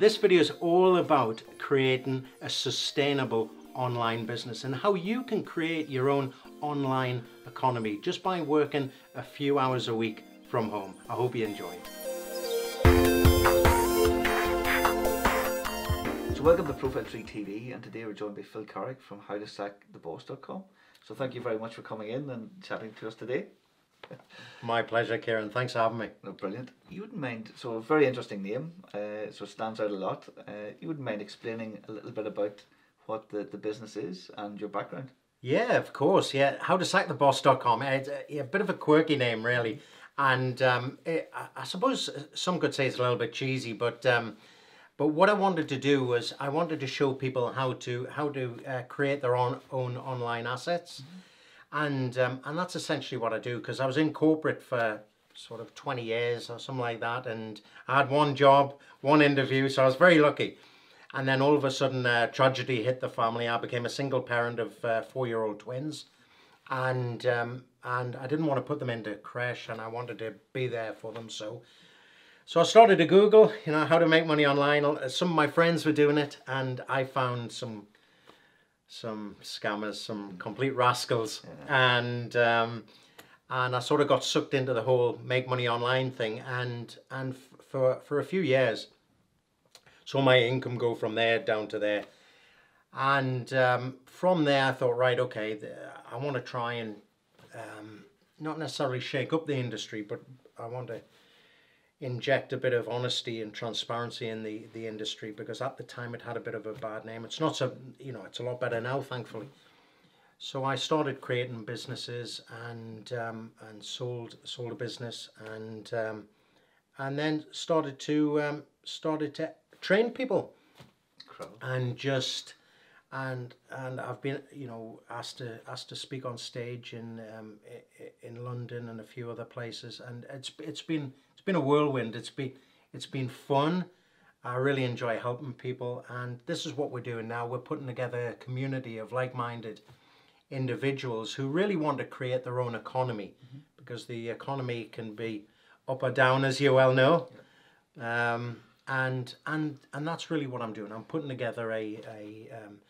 This video is all about creating a sustainable online business and how you can create your own online economy just by working a few hours a week from home. I hope you enjoy. So welcome to ProfileTree TV and today we're joined by Phil Carrick from howtosacktheboss.com. So thank you very much for coming in and chatting to us today. My pleasure, Kieran. Thanks for having me. No, brilliant. You wouldn't mind, so a very interesting name, uh, so it stands out a lot. Uh, you wouldn't mind explaining a little bit about what the, the business is and your background? Yeah, of course. Yeah, howtosacktheboss.com. It's a, a bit of a quirky name, really. And um, it, I, I suppose some could say it's a little bit cheesy, but um, but what I wanted to do was I wanted to show people how to how to uh, create their own own online assets. Mm -hmm and um, and that's essentially what I do because I was in corporate for sort of 20 years or something like that and I had one job one interview so I was very lucky. And then all of a sudden uh, tragedy hit the family. I became a single parent of uh, four-year-old twins. And um, and I didn't want to put them into creche and I wanted to be there for them so so I started to Google you know how to make money online. Some of my friends were doing it and I found some some scammers, some complete rascals, yeah. and um, and I sort of got sucked into the whole make money online thing, and and for for a few years, saw my income go from there down to there, and um, from there I thought, right, okay, I want to try and um, not necessarily shake up the industry, but I want to inject a bit of honesty and transparency in the the industry because at the time it had a bit of a bad name. It's not so you know it's a lot better now thankfully. So I started creating businesses and um, and sold sold a business and um, and then started to um, started to train people. And just and and I've been you know asked to asked to speak on stage in um, in London and a few other places. And it's it's been been a whirlwind. It's been it's been fun. I really enjoy helping people, and this is what we're doing now. We're putting together a community of like-minded individuals who really want to create their own economy, mm -hmm. because the economy can be up or down, as you well know. Yeah. Um, and and and that's really what I'm doing. I'm putting together a a um,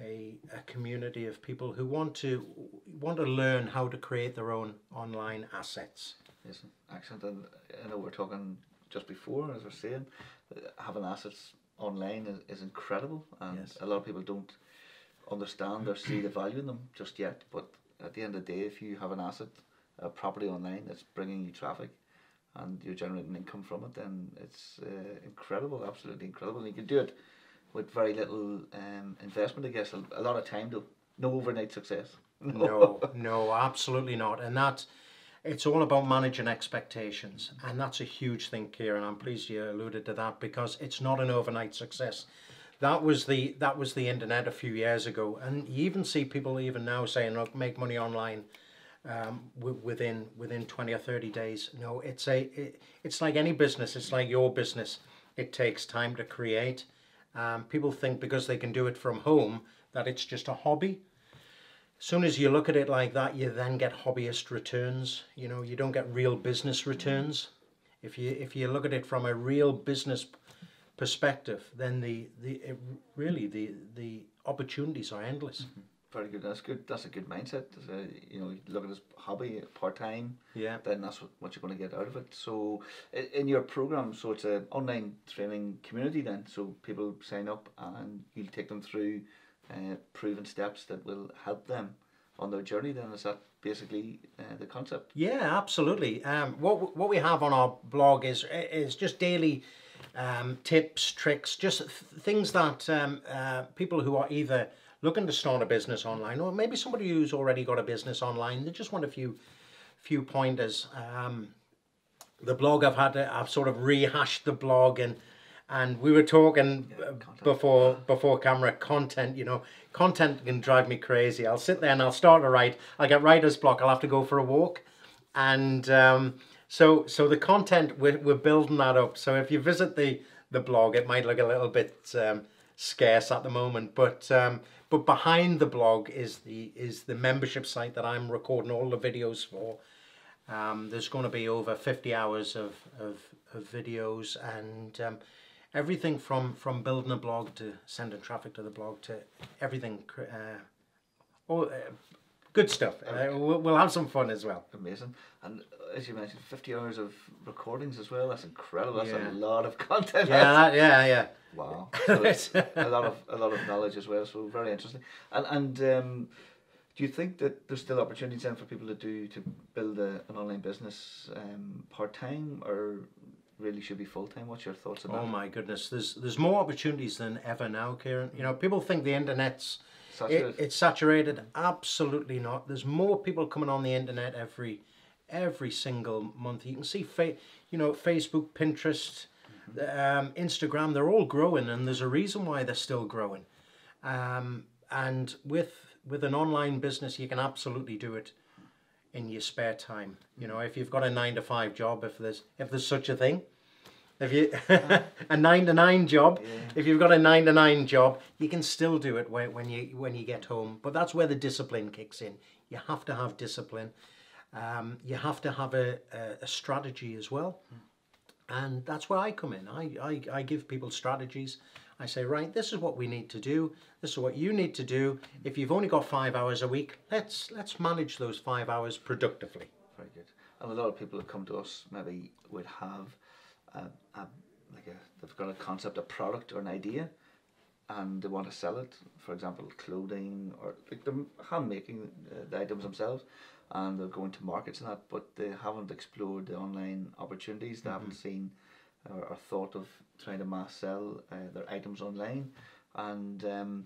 a, a community of people who want to want to learn how to create their own online assets. Yes, excellent. And I know we're talking just before, as we're saying, having assets online is, is incredible, and yes. a lot of people don't understand or see the value in them just yet. But at the end of the day, if you have an asset, a property online that's bringing you traffic, and you're generating income from it, then it's uh, incredible, absolutely incredible. And you can do it with very little um, investment, I guess. A, a lot of time, though. No overnight success. no, no, absolutely not. And that's it's all about managing expectations and that's a huge thing here and I'm pleased you alluded to that because it's not an overnight success. That was the that was the internet a few years ago and you even see people even now saying look make money online um, within within 20 or 30 days. No it's a it, it's like any business it's like your business. It takes time to create. Um, people think because they can do it from home that it's just a hobby soon as you look at it like that, you then get hobbyist returns. You know, you don't get real business returns. If you if you look at it from a real business perspective, then the the it, really the the opportunities are endless. Mm -hmm. Very good. That's good. That's a good mindset. A, you know, you look at as hobby, part time. Yeah. Then that's what, what you're going to get out of it. So, in your program, so it's an online training community. Then, so people sign up and you'll take them through uh, proven steps that will help them on their journey then? Is that basically uh, the concept? Yeah absolutely. Um, what what we have on our blog is is just daily um, tips tricks just th things that um, uh, people who are either looking to start a business online or maybe somebody who's already got a business online they just want a few few pointers. Um, the blog I've had I've sort of rehashed the blog and and we were talking yeah, before before camera content you know content can drive me crazy. I'll sit there and i'll start to write. I'll get writer's block. I'll have to go for a walk. And um, so so the content we're, we're building that up. So if you visit the the blog it might look a little bit um, scarce at the moment but um, but behind the blog is the is the membership site that i'm recording all the videos for. Um, there's going to be over 50 hours of, of, of videos and um, everything from from building a blog to sending traffic to the blog to everything. Uh, all, uh, good stuff. Uh, we'll, we'll have some fun as well. Amazing. And as you mentioned, 50 hours of recordings as well. That's incredible. That's yeah. a lot of content. Yeah, that, yeah, yeah. Wow. So a lot of a lot of knowledge as well. So very interesting. And and um, do you think that there's still opportunities then for people to do to build a, an online business um, part time or really should be full time? What's your thoughts on oh that? Oh my goodness, there's there's more opportunities than ever now, Kieran. You know, people think the internet's it, it's saturated. Absolutely not. There's more people coming on the internet every every single month. You can see, fa- you know, Facebook, Pinterest, um, Instagram. They're all growing, and there's a reason why they're still growing. Um, and with with an online business, you can absolutely do it in your spare time. You know, if you've got a nine to five job, if there's if there's such a thing, if you a nine to nine job, yeah. if you've got a nine to nine job, you can still do it when, you when you get home. But that's where the discipline kicks in. You have to have discipline. Um, you have to have a, a, a strategy as well. And that's where I come in. I, I, I give people strategies. I say, right, this is what we need to do. This is what you need to do. If you've only got five hours a week, let's let's manage those five hours productively. Very good. And a lot of people that come to us maybe would have a, a like a they've got a concept, a product or an idea, and they want to sell it. For example, clothing or like they're hand making uh, the items themselves, and they're going to markets and that, but they haven't explored the online opportunities. They mm-hmm. haven't seen or, or thought of trying to mass sell uh, their items online. And um,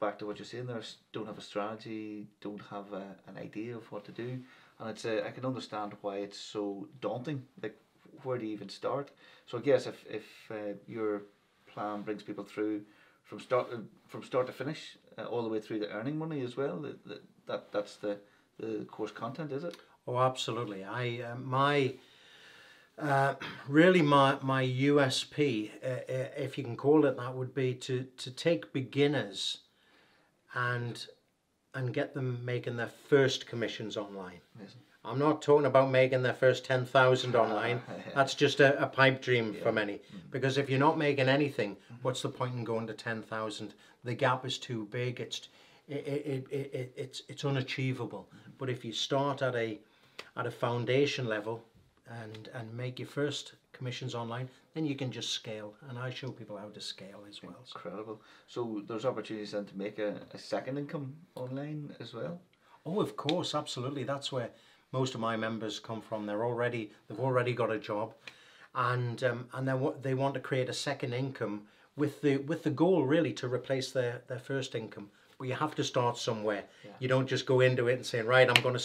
back to what you're saying, there don't have a strategy, don't have a, an idea of what to do. And it's a, I can understand why it's so daunting. Like, where do you even start? So I guess if if uh, your plan brings people through from start uh, from start to finish, uh, all the way through to earning money as well, that, that that's the the course content, is it? Oh, absolutely. I uh, my uh, really my my USP, uh, uh, if you can call it that, would be to to take beginners and and get them making their first commissions online. Yes. I'm not talking about making their first 10,000 online. That's just a, a pipe dream yeah. for many. Mm. Because if you're not making anything, what's the point in going to 10,000? The gap is too big. It's it, it, it, it, it's it's unachievable. Mm. But if you start at a at a foundation level, and and make your first commissions online then you can just scale and i show people how to scale as well incredible so there's opportunities then to make a, a second income online as well oh of course absolutely that's where most of my members come from they're already they've already got a job and um, and then what they want to create a second income with the with the goal really to replace their their first income but you have to start somewhere yeah. you don't just go into it and say right i'm going to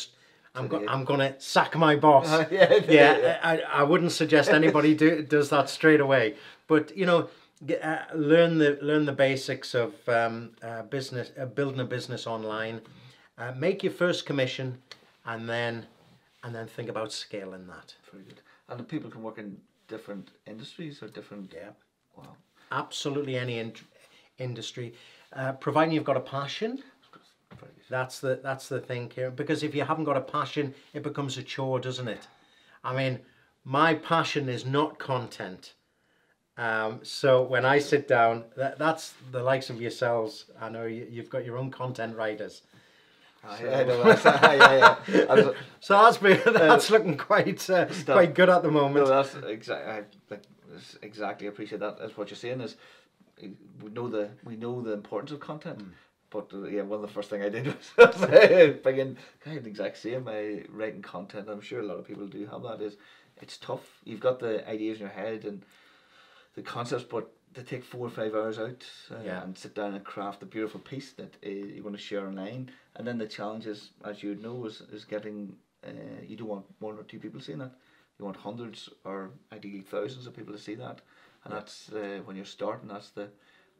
I'm, go- I'm gonna sack my boss. Yeah, yeah, yeah. I, I wouldn't suggest anybody do, does that straight away. But you know, get, uh, learn the learn the basics of um, uh, business, uh, building a business online. Uh, make your first commission, and then and then think about scaling that. Very good. And people can work in different industries or different. Yeah. Wow. Absolutely any in- industry, uh, providing you've got a passion that's the that's the thing here. Because if you haven't got a passion, it becomes a chore, doesn't it? I mean, my passion is not content. Um, so when I sit down, that, that's the likes of yourselves. I know you, you've got your own content writers. So, yeah, yeah. so that's been, that's looking quite uh, quite good at the moment. No, that's exactly exactly appreciate that. That's what you're saying is we know the we know the importance of content. Mm. But uh, yeah, one of the first thing I did was bringing kind of the exact same uh, writing content. I'm sure a lot of people do have that. Is it's tough. You've got the ideas in your head and the concepts, but to take four or five hours out uh, yeah. and sit down and craft a beautiful piece that uh, you're going to share online. And then the challenge is, as you know, is, is getting. Uh, you don't want one or two people seeing that. You want hundreds or ideally thousands of people to see that. And yeah. that's uh, when you're starting. That's the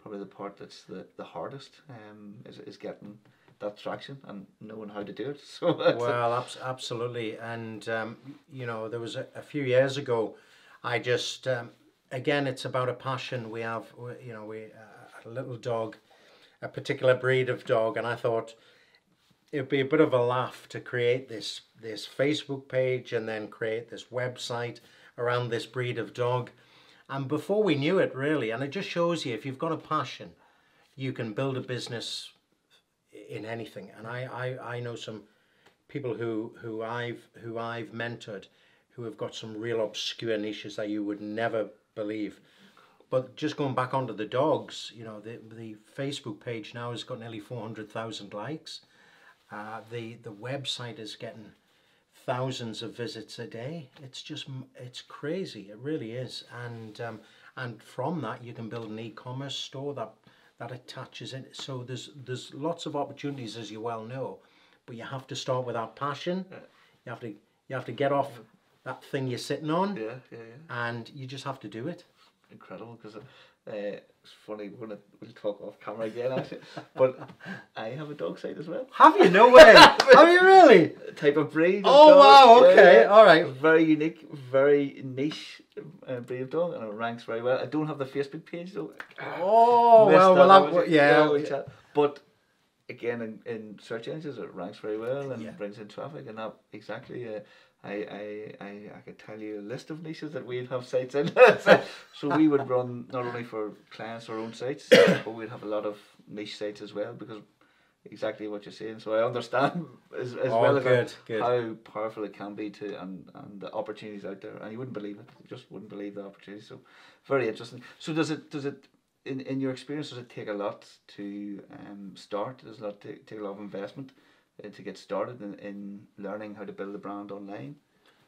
probably the part that's the, the hardest um, is, is getting that traction and knowing how to do it. So well, abs- absolutely, and um, you know there was a, a, few years ago, I just um, again it's about a passion. We have you know we uh, a little dog, a particular breed of dog, and I thought it'd be a bit of a laugh to create this this Facebook page and then create this website around this breed of dog And before we knew it, really, and it just shows you if you've got a passion, you can build a business in anything. And I, I, I know some people who, who I've who I've mentored who have got some real obscure niches that you would never believe. But just going back onto the dogs, you know, the the Facebook page now has got nearly four hundred thousand likes. Uh, the the website is getting thousands of visits a day. It's just it's crazy. It really is. And um, and from that you can build an e-commerce store that that attaches it. So there's there's lots of opportunities as you well know, but you have to start with that passion. You have to you have to get off that thing you're sitting on. Yeah, yeah, yeah. And you just have to do it. Incredible because uh, it's funny. We're gonna we'll talk off camera again, actually. but I have a dog site as well. Have you? No way. have you really? Type of breed. Of oh dog. wow! Okay, yeah, all right. Very unique, very niche uh, breed of dog, and it ranks very well. I don't have the Facebook page though. Oh well, well, that, yeah. yeah. But again, in, in search engines, it ranks very well and Yeah. brings in traffic, and that exactly. Uh, I, I, I, I could tell you a list of niches that we'd have sites in. so, we would run not only for clients our own sites, but we'd have a lot of niche sites as well because exactly what you're saying. So I understand as, as Oh, well as good, how, good. how powerful it can be to and, and the opportunities out there, and you wouldn't believe it. You just wouldn't believe the opportunities. So very interesting. So does it does it in, in your experience does it take a lot to um, start? Does it lot take, take a lot of investment uh, to get started in, in learning how to build a brand online?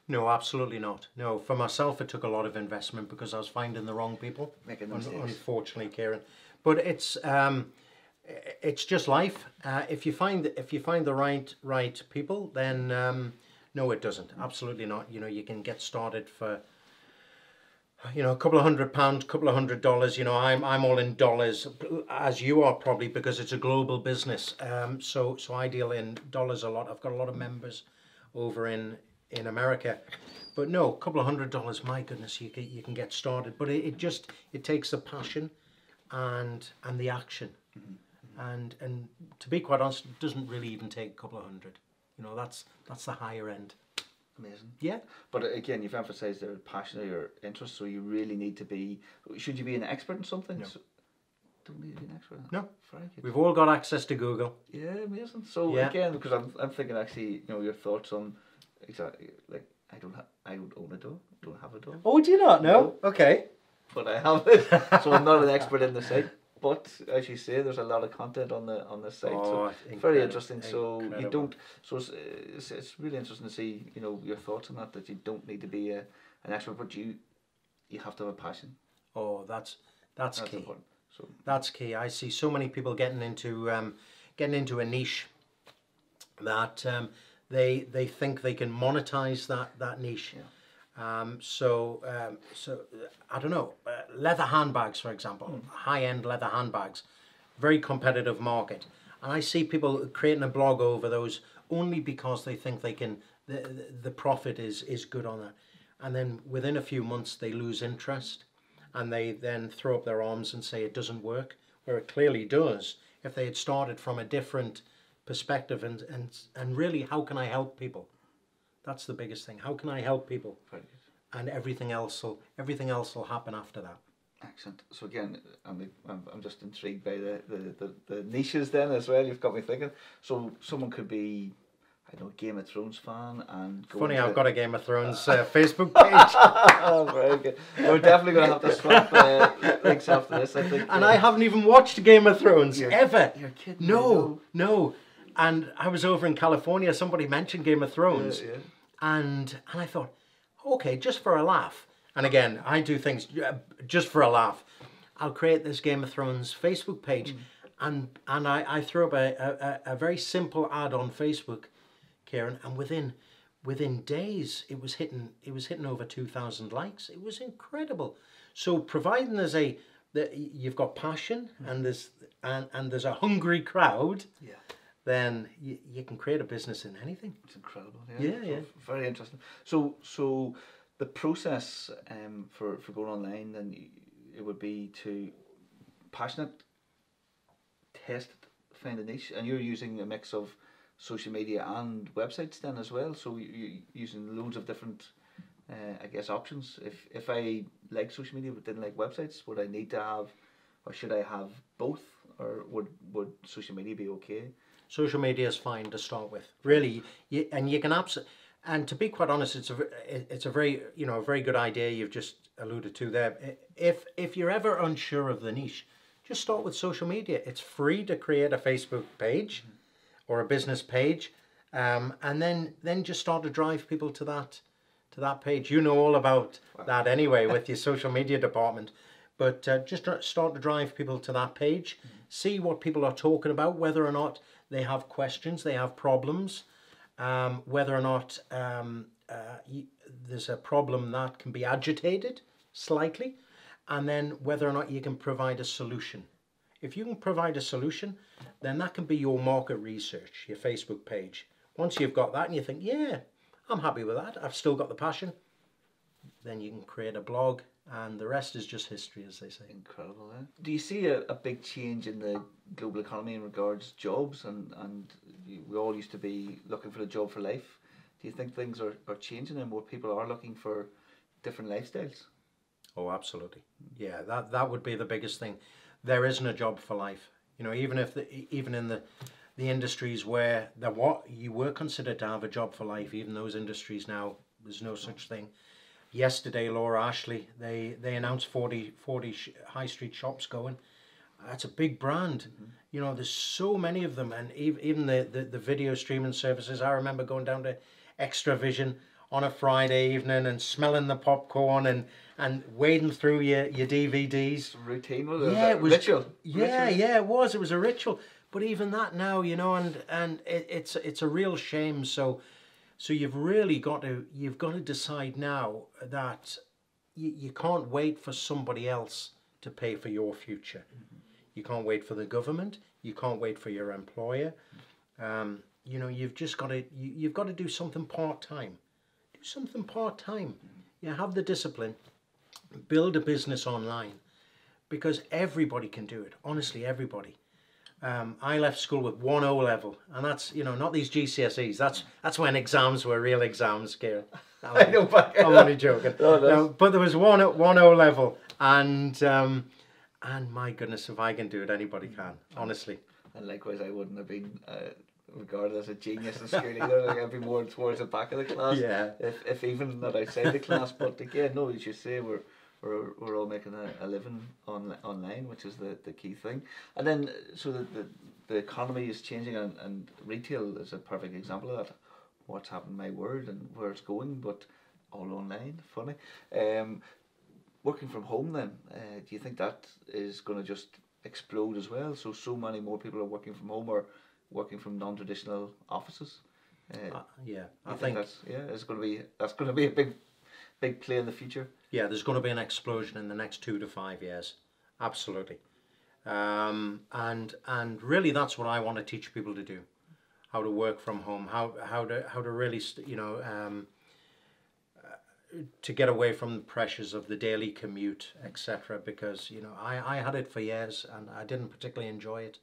No, absolutely not. No, for myself, it took a lot of investment because I was finding the wrong people. Making un- mistakes. unfortunately, Kieran, But it's um, it's just life. Uh, if you find if you find the right right people, then um, no, it doesn't. Absolutely not. You know, you can get started for you know a couple of hundred pounds, couple of hundred dollars. You know, I'm I'm all in dollars, as you are probably because it's a global business. Um, so so I deal in dollars a lot. I've got a lot of members over in in America. But no, a couple of hundred dollars, my goodness, you can, you can get started. But it, it just it takes the passion and and the action. And and to be quite honest, it doesn't really even take a couple of hundred. You know, that's that's the higher end. Amazing. Yeah. But uh, again, you've emphasised their passion or your interest, so you really need to be. Should you be an expert in something? No. So, don't need to be an expert. No. Very good. We've all got access to Google. Yeah, amazing. So Yeah. again, because I'm, I'm thinking actually, you know, your thoughts on exactly like I don't have I don't own a dog, don't have a dog, Oh, do you not know? Okay. but I have it. so I'm not an expert in the site. But as you say, there's a lot of content on the on the site. so Oh, very incredible, interesting. So you don't. So it's, it's, it's really interesting to see you know your thoughts on that. That you don't need to be a, an expert, but you you have to have a passion. Oh, that's that's, That's key. important. So That's key. I see so many people getting into um, getting into a niche that um, they they think they can monetize that that niche. Um, so um, so uh, I don't know uh, leather handbags for example, high end leather handbags, very competitive market, and I see people creating a blog over those only because they think they can the the, the profit is is good on that, and then within a few months they lose interest and they then throw up their arms and say it doesn't work, where it clearly does. If they had started from a different perspective and and and really, how can I help people? That's the biggest thing. How can I help people? very good. And everything else will everything else will happen after that. Excellent. So again, I'm, I'm, I'm just intrigued by the, the, the, the niches then as well. You've got me thinking. So someone could be, I don't know, Game of Thrones fan and Funny, I've got a Game of Thrones uh, Facebook page, oh, very good. We're definitely going to have to swap uh, links after this. I think. and uh, I haven't even watched Game of Thrones You're- ever. you're kidding me, No, no. And I was over in California. Somebody mentioned Game of Thrones. yeah. And and I thought, okay, just for a laugh. And again, I do things uh, just for a laugh. I'll create this Game of Thrones Facebook page, and and I, I threw up a, a, a very simple ad on Facebook, Kieran, and within within days it was hitting it was hitting over two thousand likes. It was incredible. So providing there's a that you've got passion and there's and, and there's a hungry crowd, Yeah. Then you, you can create a business in anything. It's incredible. Yeah, Yeah, So yeah. Very interesting. So, so the process um, for, for going online, then it would be to passionate, test it, find a niche, and you're using a mix of social media and websites then as well. So you you using loads of different uh, I guess options. If if I like social media but didn't like websites, would I need to have, or should I have both, or would would social media be okay? Social media is fine to start with, really, you, and you can absolutely. And to be quite honest, it's a it's a very you know a very good idea you've just alluded to there. If if you're ever unsure of the niche, just start with social media. It's free to create a Facebook page or a business page, um, and then then just start to drive people to that to that page. You know all about that anyway with your social media department. But uh, just start to drive people to that page, mm-hmm. see what people are talking about, whether or not they have questions, they have problems, um, whether or not um, uh, there's a problem that can be agitated slightly, and then whether or not you can provide a solution. If you can provide a solution, then that can be your market research, your Facebook page. Once you've got that and you think, yeah, I'm happy with that. I've still got the passion. Then you can create a blog, and the rest is just history, as they say. Incredible. Eh? Do you see a, a big change in the global economy in regards jobs, and and we all used to be looking for a job for life. Do you think things are, are changing and more people are looking for different lifestyles? Oh, absolutely. Yeah, that that would be the biggest thing. There isn't a job for life. You know, even if the, even in the the industries where there what you were considered to have a job for life, even those industries now, there's no such thing. Yesterday, Laura Ashley, they, they announced 40, 40 sh- high street shops going. That's a big brand. Mm-hmm. You know, there's so many of them, and even the, the, the video streaming services. I remember going down to Xtra-vision on a Friday evening and smelling the popcorn and and wading through your, your DVDs. Routine was it? Yeah, it was ritual. Yeah, ritual. yeah, it was. It was a ritual. But even that now, you know, and and it, it's it's a real shame. So, so you've really got to you've got to decide now that you, you can't wait for somebody else to pay for your future. Mm-hmm. You can't wait for the government. You can't wait for your employer. Um, you know, you've just got to you, you've got to do something part time. Do something part time. Mm-hmm. You have the discipline. Build a business online because everybody can do it. Honestly, everybody. Um, I left school with one O level, and that's you know not these GCSEs. That's that's when exams were real exams, Gail. I know, but I'm only joking. no, no, but there was one at one O level, and um, and my goodness, if I can do it, anybody can. Honestly. And likewise, I wouldn't have been uh, regarded as a genius in school either. Like I'd be more towards the back of the class. Yeah. If if even not outside the class, but again, no, as you say, we're we're, we're all making a, a living on online, which is the, the key thing. And then, so the, the, the economy is changing, and, and retail is a perfect example of that. What's happened, my word, and where it's going, but all online. Funny. Um, working from home, then, uh, do you think that is going to just explode as well? So, so many more people are working from home or working from non traditional offices. Uh, uh, yeah, I think, think, that's yeah, it's going to be that's going to be a big, big play in the future yeah, there's going to be an explosion in the next two to five years. Absolutely. Um, and and really that's what I want to teach people to do. How to work from home, how how to how to really you know um, to get away from the pressures of the daily commute, etc. Because you know I, I had it for years and I didn't particularly enjoy it.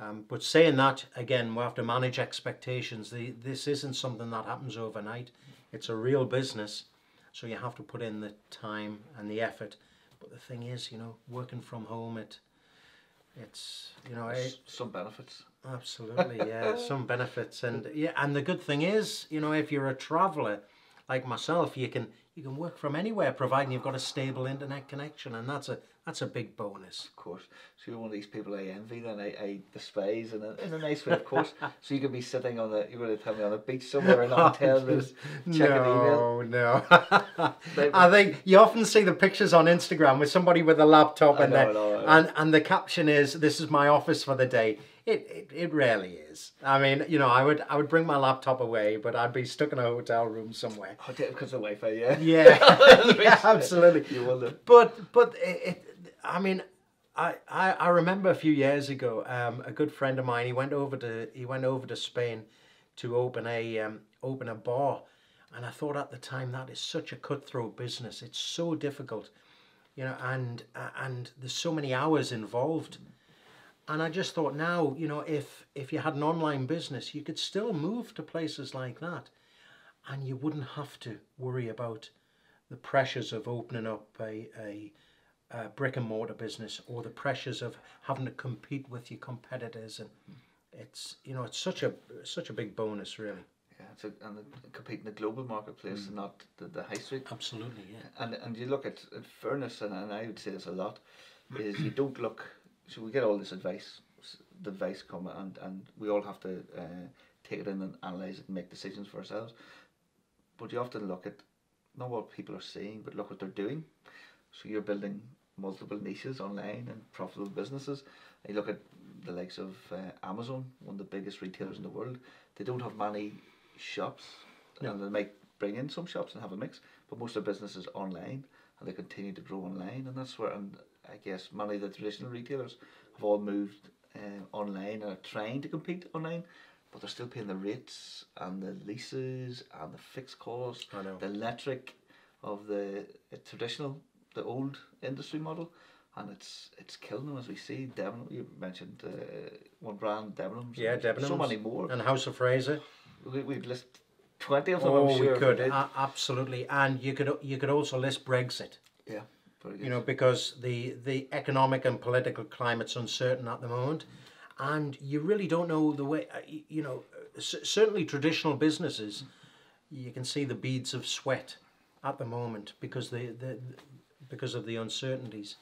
Um, but saying that again, we have to manage expectations. The, this isn't something that happens overnight. It's a real business so you have to put in the time and the effort. But the thing is, you know, working from home, it it's you know it, some benefits. Absolutely, yeah, some benefits, and yeah, and the good thing is, you know, if you're a traveller like myself, you can you can work from anywhere, providing you've got a stable internet connection, and that's a that's a big bonus. Of course. So you're one of these people I envy and I, I despise in a, in a nice way, of course. so you could be sitting on the, you're going to tell me on a beach somewhere in a hotel room, checking no, email. No, I think you often see the pictures on Instagram with somebody with a laptop and, know, know, and, and the caption is, this is my office for the day. It, it, it rarely is. I mean, you know, I would I would bring my laptop away, but I'd be stuck in a hotel room somewhere. Oh, because of Wi-Fi, yeah. Yeah, yeah absolutely. You wonder. But but it, I mean, I, I, I remember a few years ago, um, a good friend of mine, he went over to he went over to Spain to open a um, open a bar, and I thought at the time that is such a cutthroat business. It's so difficult, you know, and uh, and there's so many hours involved. And I just thought now, you know, if if you had an online business, you could still move to places like that. and you wouldn't have to worry about the pressures of opening up a, a, a brick and mortar business or the pressures of having to compete with your competitors and it's you know it's such a such a big bonus really Yeah, it's a, and compete in the global marketplace and not the, the high street. absolutely yeah And and you look at, at fairness, and, and I would say this a lot, is you don't look. So we get all this advice, the advice come, and and we all have to uh, take it in and analyze it and make decisions for ourselves. But you often look at not what people are saying, but look what they're doing. So you're building multiple niches online and profitable businesses. You look at the likes of uh, Amazon, one of the biggest retailers in the world. They don't have many shops, No. and they might bring in some shops and have a mix, but most of their business is online, and they continue to grow online, and that's where. And I guess many of the traditional retailers have all moved uh, online and are trying to compete online, but they're still paying the rates and the leases and the fixed costs, the electric of the uh, traditional, the old industry model, and it's it's killing them as we see. Devon, you mentioned uh, one brand, Debenhams. yeah Debenhams So many more. and House of Fraser We, we'd list twenty of them. oh sure we could a- absolutely and you could you could also list Brexit yeah, you know because the the economic and political climate's uncertain at the moment and you really don't know the way uh, you know uh, certainly traditional businesses you can see the beads of sweat at the moment because the, the because of the uncertainties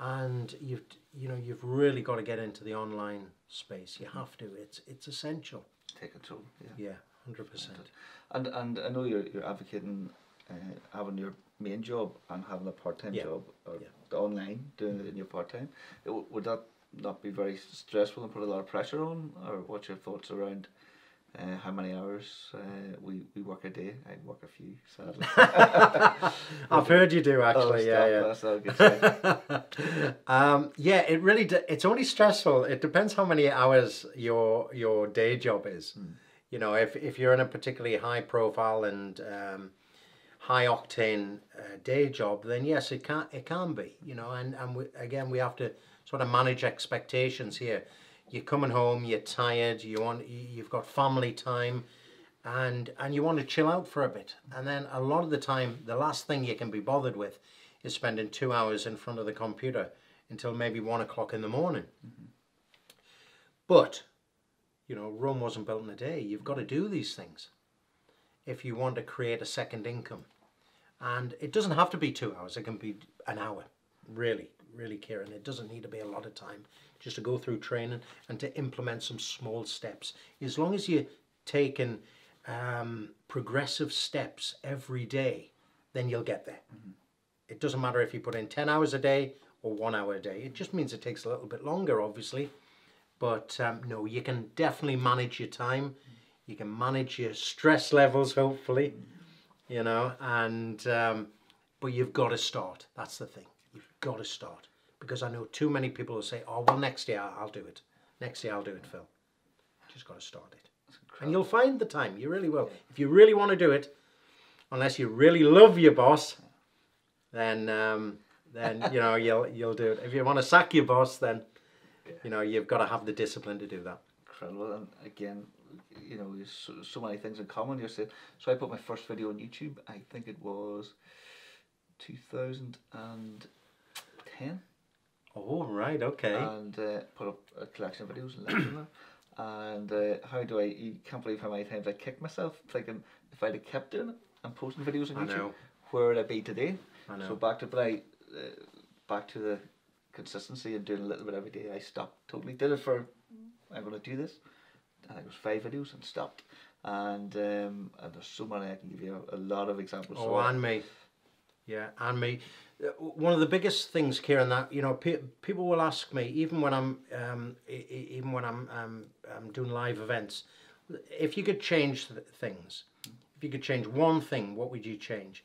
and you've you know you've really got to get into the online space you have to it's it's essential take control. Yeah. yeah 100% And and I know you're you're advocating uh, having your main job and having a part time Yeah. job or Yeah. online doing it in your part time. Would that not be very stressful and put a lot of pressure on, or what's your thoughts around? Uh, how many hours uh, we, we work a day? I work a few, sadly. I've heard you do Oh, actually yeah yeah That's not a good sign. um, yeah, it really it's only stressful. It depends how many hours your your day job is. You know, if if you're in a particularly high profile and um, high octane uh, day job, then yes, it can it can be. You know, and and we, again we have to sort of manage expectations here. You're coming home, you're tired, you want you- you've got family time, and and you want to chill out for a bit. And then a lot of the time, the last thing you can be bothered with is spending two hours in front of the computer until maybe one o'clock in the morning. Mm-hmm. But, you know, Rome wasn't built in a day. You've got to do these things if you want to create a second income. And it doesn't have to be two hours, it can be an hour, really, really, Kieran. It doesn't need to be a lot of time just to go through training and to implement some small steps. As long as you're taking um, progressive steps every day, then you'll get there. It doesn't matter if you put in 10 hours a day or one hour a day. It just means it takes a little bit longer, obviously. But um, no, you can definitely manage your time. You can manage your stress levels, hopefully, you know, and um, but you've got to start. That's the thing. You've got to start because I know too many people will say, "Oh, well, next year I'll do it. Next year I'll do it, Phil." Just got to start it, and you'll find the time. You really will. If you really want to do it, unless you really love your boss, then um, then you know you'll you'll do it. If you want to sack your boss, then you know you've got to have the discipline to do that. Incredible. And again, you know, so, so many things in common. You're saying, so I put my first video on YouTube, I think it was 2010. Oh right, okay. and uh, put up a collection of videos and lecture them. And uh, how do I? You can't believe how many times I kicked myself thinking if I'd have kept doing it and posting videos on I YouTube, know. where would I be today? I know. So back to but I, uh, back to the consistency and doing a little bit every day. I stopped totally. Did it for I'm going to do this. I think it was five videos and stopped. And um, and there's so many I can give you a, a lot of examples. Oh, So and me. Yeah, and me. One of the biggest things, Kieran, that you know, pe- people will ask me, even when I'm, um, even when I'm, um, um, doing live events, if you could change th- things, if you could change one thing, what would you change?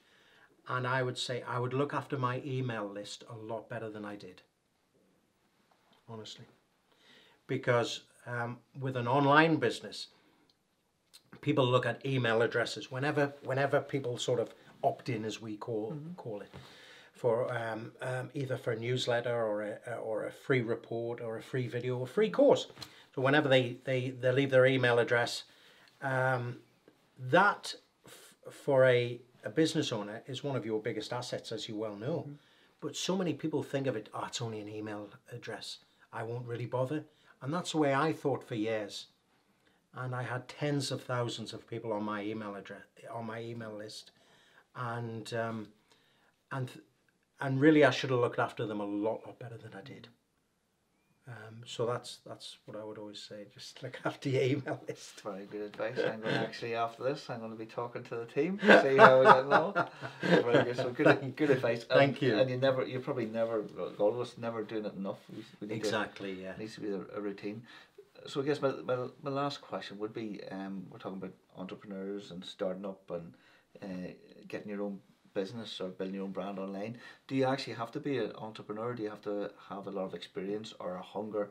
And I would say I would look after my email list a lot better than I did. Honestly, because um, with an online business, people look at email addresses whenever whenever people sort of opt in as we call call it for um, um, either for a newsletter or a or a free report or a free video or free course so whenever they they, they leave their email address um, that for a, a business owner is one of your biggest assets, as you well know. Mm-hmm. But so many people think of it, oh, it's only an email address. I won't really bother. And that's the way I thought for years. And I had tens of thousands of people on my email address, on my email list. And, um, and, and really I should have looked after them a lot, lot better than I did. Um, so that's that's what I would always say. Just look after your email list. Very good advice. I'm going to actually after this, I'm going to be talking to the team, see how we get along. Very good. So good, good advice. And, Thank you. And you never, you probably never, all of us never doing it enough. We, we exactly. To, yeah. It needs to be a, a, routine. So I guess my, my, my last question would be, um, we're talking about entrepreneurs and starting up and uh, getting your own business or building your own brand online, do you actually have to be an entrepreneur? Do you have to have a lot of experience or a hunger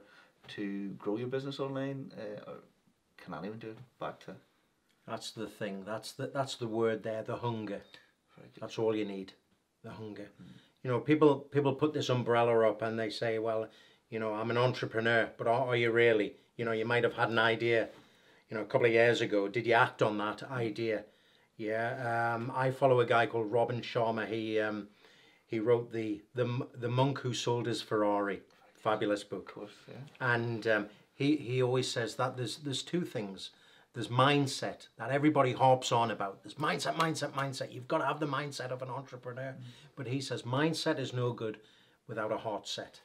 to grow your business online? Uh, or can anyone do it? Back to that's the thing. That's the that's the word there. The hunger. That's all you need. The hunger. Mm. You know, people people put this umbrella up and they say, well, you know, I'm an entrepreneur, but are, are you really? You know, you might have had an idea, you know, a couple of years ago. Did you act on that idea? Yeah, um, I follow a guy called Robin Sharma. He um, he wrote the the the monk who sold his Ferrari, fabulous book. Of course, yeah. And um, he he always says that there's there's two things. There's mindset that everybody harps on about. There's mindset, mindset, mindset. You've got to have the mindset of an entrepreneur. Mm. But he says mindset is no good without a heart set.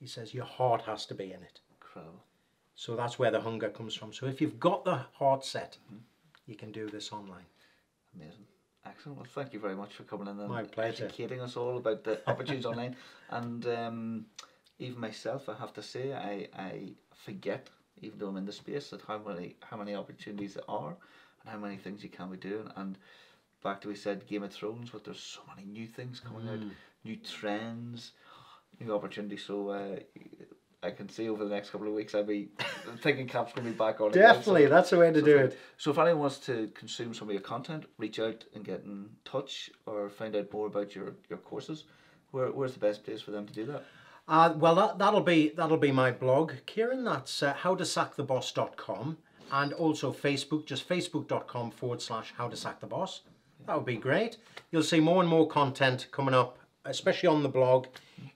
He says your heart has to be in it. Incredible. So that's where the hunger comes from. So if you've got the heart set, mm-hmm. you can do this online. Amazing. Excellent. Well, thank you very much for coming in and My pleasure. educating us all about the opportunities online. And um, even myself, I have to say, I, I forget, even though I'm in the space, that how many how many opportunities there are and how many things you can be doing. And back to we said Game of Thrones, but there's so many new things coming mm. out, new trends, new opportunities. So uh, I can see over the next couple of weeks I'll be thinking Cap's going to be back on. Definitely, again, so, that's the way to so do it. So if anyone wants to consume some of your content, reach out and get in touch or find out more about your, your courses. Where where's the best place for them to do that? Uh, well, that that'll be that'll be my blog, Kieran. That's uh, howtosacktheboss.com and also Facebook, just facebook.com forward slash how to sack the boss. That would be great. You'll see more and more content coming up, especially on the blog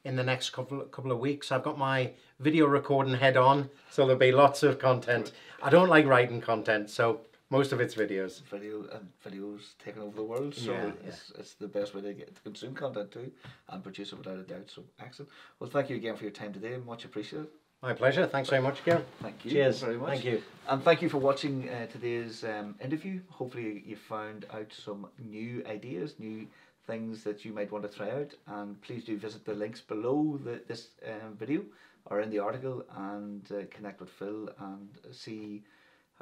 in the next couple couple of weeks. I've got my video recording head on, so there'll be lots of content. I don't like writing content, so most of it's videos. Video and videos taking over the world, so yeah, it's, yeah. it's the best way to get to consume content too and produce it without a doubt. So excellent. Well, thank you again for your time today. Much appreciated. My pleasure. Thanks very much, Kieran. Thank you. Cheers. Very much. Thank you. And thank you for watching uh, today's um, interview. Hopefully, you found out some new ideas, new things that you might want to try out. And please do visit the links below the, this um, video or in the article and uh, connect with Phil and see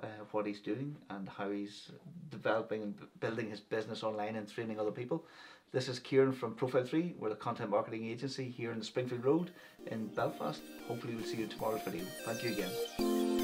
uh, what he's doing and how he's developing and building his business online and training other people. This is Kieran from ProfileTree. We're the content marketing agency here in Springfield Road in Belfast. Hopefully we'll see you in tomorrow's video. Thank you again.